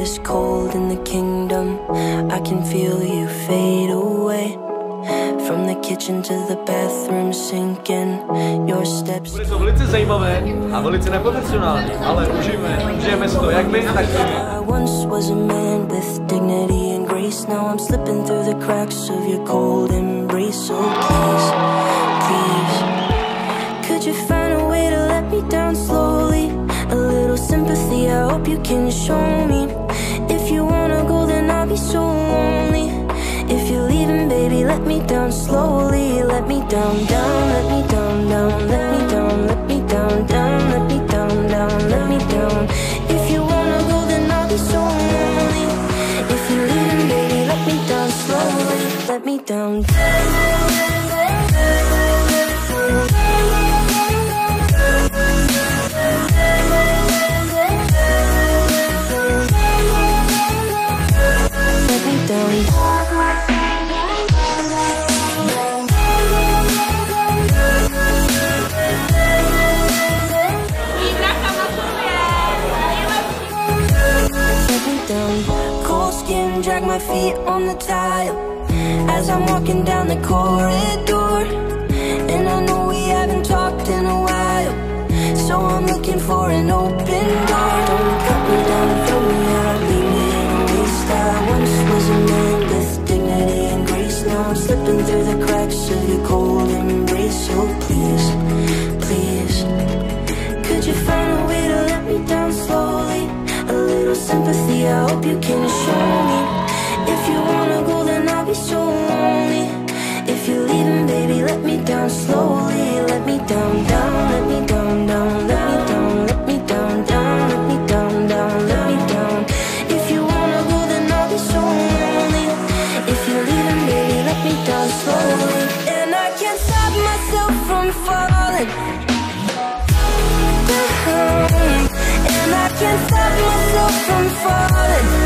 this cold in the kingdom. I can feel you fade away. From the kitchen to the bathroom sinking. Your steps. Bude to velice zajímavé a velice neprofesionální, ale užijeme, užijeme si to jak my, tak. I once was a man with dignity and grace. Now I'm slipping through the cracks of your cold embrace. So please, please, could you find a way to let me down slowly? A little sympathy, I hope you can show me. Down slowly. Let me down, down, let me down, my feet on the tile as I'm walking down the corridor. And I know we haven't talked in a while, so I'm looking for an open door. Don't cut me down, throw me out, leave me in a waste. I once was a man with dignity and grace. Now I'm slipping through the cracks of your cold embrace. So please, please. Could you find a way to let me down slowly? A little sympathy, I hope you can show me. Can't stop myself from falling. The rain and i can't stop you from falling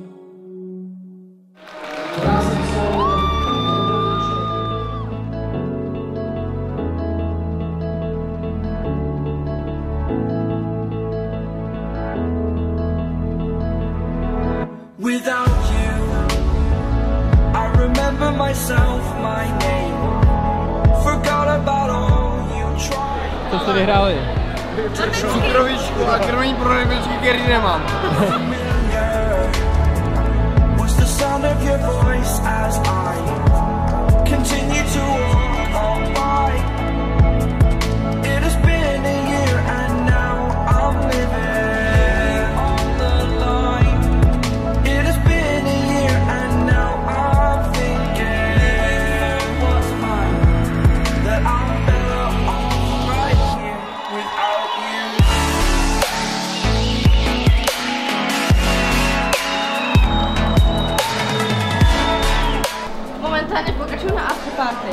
Without you, I remember myself, my name. Forgot about all you tried. Co jste vyhráli? Cukrovičku a krmení pro nebyčky, který nemám. Sound of your voice as I Pokračuju na afterparty.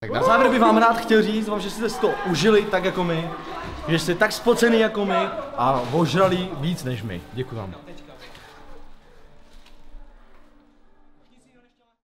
Tak na závěr bych vám rád chtěl říct, vám, že jste si to užili tak jako my, že jste tak spocený jako my a ožrali víc než my. Děkuji vám.